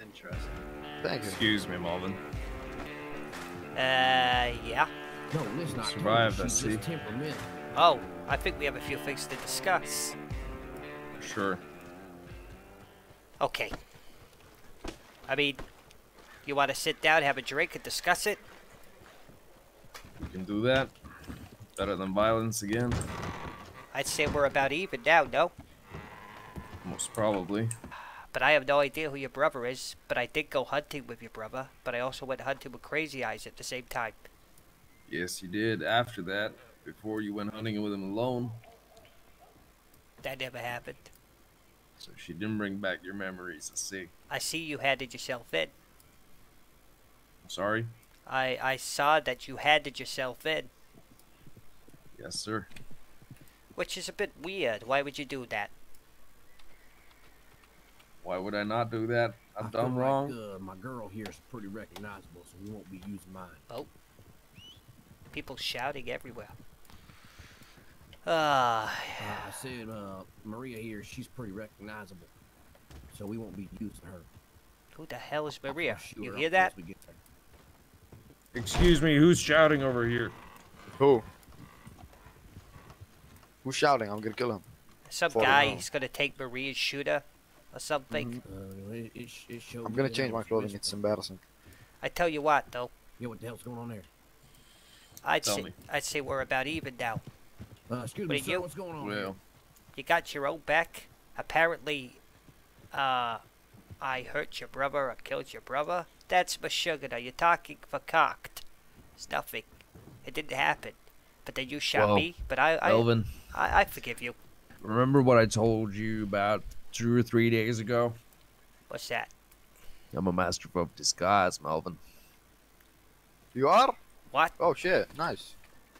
Interesting. Thank you. Excuse me, Melvin. Uh, yeah. No, listen, I Survived, told I you see. Oh, I think we have a few things to discuss. Sure. Okay. I mean, you want to sit down, have a drink, and discuss it? We can do that. Better than violence again. I'd say we're about even now, no? Most probably. But I have no idea who your brother is. But I did go hunting with your brother. But I also went hunting with Crazy Eyes at the same time. Yes, you did. After that, before you went hunting with him alone, That never happened. so she didn't bring back your memories. I see. I see you handed yourself in. I'm sorry. I, I saw that you handed yourself in. Yes, sir. Which is a bit weird. Why would you do that? Why would I not do that? I I've feel done like, wrong. uh, my girl here is pretty recognizable, so we won't be using mine. Oh. People shouting everywhere. Ah, Uh, I said, uh, Maria here, she's pretty recognizable, so we won't be using her. who the hell is Maria? I'll You hear that? once we get there. Excuse me, who's shouting over here? Who? Who's shouting? I'm gonna kill him. Some guy down. is gonna take Maria's shooter or something. Uh, it, it, showed I'm gonna change my was clothing. whisper. It's embarrassing. I tell you what, though, Yeah, what the hell's going on there? I'd Tell say me. I'd say we're about even now. Uh, excuse What me, are sir, you- what's going on? Well, You got your own back. Apparently, uh, I hurt your brother or killed your brother. That's my sugar. Now you're talking for cocked. It's nothing. It didn't happen. But then you shot Well, me. But I, I, Melvin, I, I forgive you. remember what I told you about two or three days ago? What's that? I'm a master of disguise, Melvin. You are? What? Oh shit! Nice.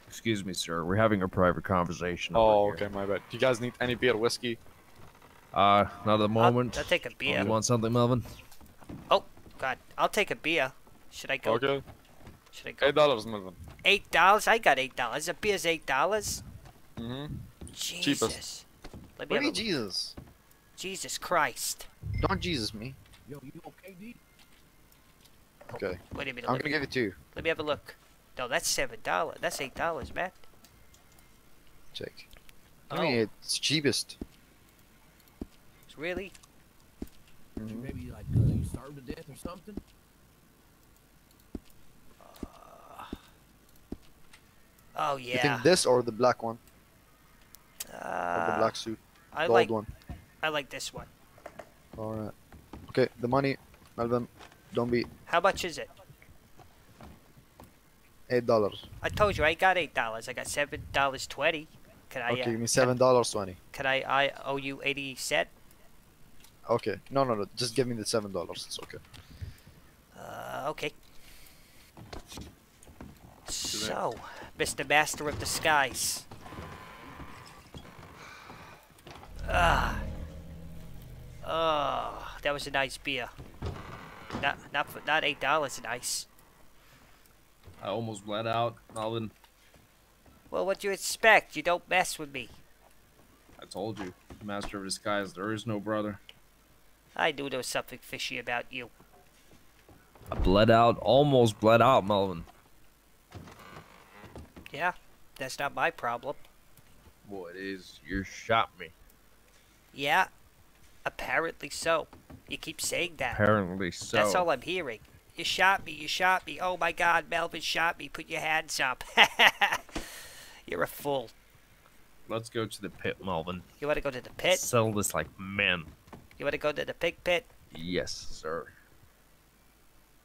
Excuse me, sir. We're having a private conversation. Oh, over here. okay, my bad. Do you guys need any beer, whiskey? Uh, not at the moment. I'll, I'll take a Oh, beer. you want something, Melvin? Oh, God, I'll take a beer. Should I go? Okay. Should I go? Eight dollars, Melvin. Eight dollars? I got eight dollars. A beer's eight dollars. Mm-hmm. Jesus. Let me What do you have a- Jesus? Jesus Christ. Don't Jesus me. Yo, you okay, D? Okay. Wait a minute. I'm gonna me, give it to you. let me have a look. No, that's seven dollars. That's eight dollars, man. Check. Oh, I mean, it's cheapest. it's really? You Mhm. maybe like uh, you starved to death or something? Oh yeah. You yeah. think this or the black one? Or the Uh, black suit? I The like old one. I like this one. Alright. Okay, the money, Melvin, don't be How much is it? eight dollars. I told you I got eight dollars. I got seven dollars twenty. Can I? Okay, uh, give me seven dollars twenty. Can I? I owe you eighty cent. Okay. No, no, no. Just give me the seven dollars. It's okay. Uh, okay. So, Mr. Master of Disguise. Ah. That was a nice beer. Not, not, for, not eight dollars. Nice. I almost bled out, Melvin. Well, what do you expect? You don't mess with me. I told you, master of disguise. There is no brother. I knew there was something fishy about you. I bled out, almost bled out, Melvin. Yeah, that's not my problem. Boy, it is. You shot me. Yeah, apparently so. You keep saying that. Apparently so. That's all I'm hearing. You shot me, you shot me. Oh my god, Melvin shot me. Put your hands up. You're a fool. Let's go to the pit, Melvin. You want to go to the pit? Sell this like men. You want to go to the pig pit? Yes, sir.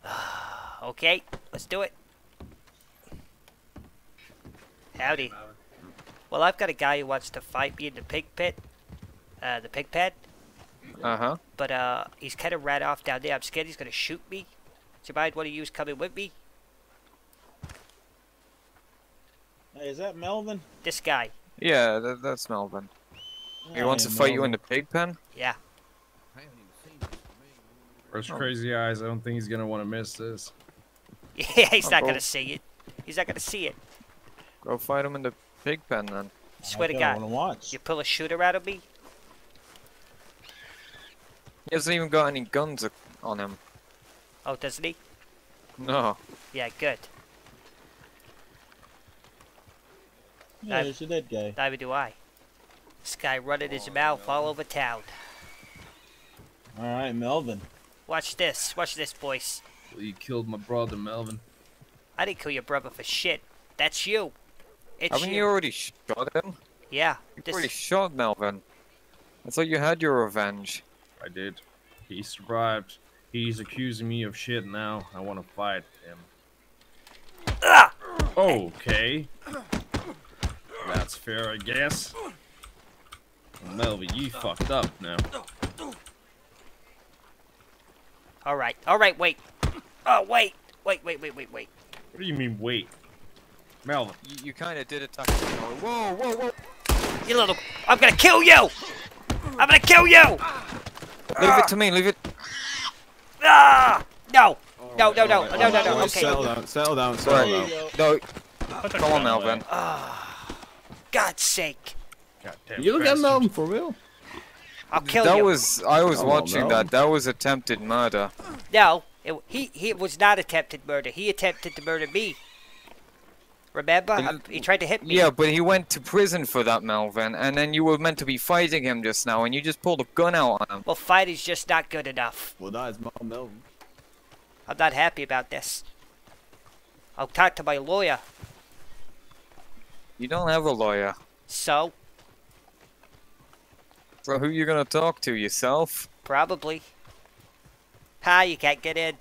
Okay, let's do it. Howdy. Well, I've got a guy who wants to fight me in the pig pit. Uh, the pig pad. Uh huh. But, uh, he's kind of ran off down there. I'm scared he's going to shoot me. Do you mind one of you coming with me? Hey, is that Melvin? This guy. Yeah, that, that's Melvin. He Hey, wants to fight you in the pig pen? Yeah. I haven't even seen this man. Where's Oh. crazy eyes? I don't think he's gonna want to miss this. Yeah, he's Oh, not cool. going to see it. He's not going to see it. Go fight him in the pig pen then. Swear to God. I wanna watch. You pull a shooter out of me? He hasn't even got any guns. on him. Oh, doesn't he? No. Yeah, good. Yeah, I'm- there's a dead guy. Neither do I. This guy running his mouth all over town. All right, Melvin. Watch this. Watch this, boys. Well, you killed my brother, Melvin. I didn't kill your brother for shit. That's you. It's Haven't you. you already shot him? Yeah. You This, already shot Melvin. I thought you had your revenge. I did. He survived. He's accusing me of shit now. I want to fight him. Ah! Okay. That's fair, I guess. Well, Melvin, you fucked up now. All right. All right. Wait. Oh, wait. Wait. Wait. Wait. Wait. Wait. What do you mean, wait? Melvin. You, you kind of did attack him. Whoa, whoa, whoa! You little. I'm gonna kill you. I'm gonna kill you. Leave it to me. Leave it. Ah! No. No. No. No. No. No. No. Boys, Okay. Settle down, settle down, settle There you down. go. No. Come on, Melvin. God's sake. Goddamn You look at bastard. Melvin for real? I'll kill that you. was. I was Come on, watching Melvin. that. That was attempted murder. No. It, he. He it was not attempted murder. He attempted to murder me. Remember? But um, he tried to hit me. Yeah, but he went to prison for that, Melvin. And then you were meant to be fighting him just now, and you just pulled a gun out on him. Well, fighting's just not good enough. Well, that is my Melvin. I'm not happy about this. I'll talk to my lawyer. You don't have a lawyer. So, So who you gonna talk to? Yourself? probably. Ha, you can't get in.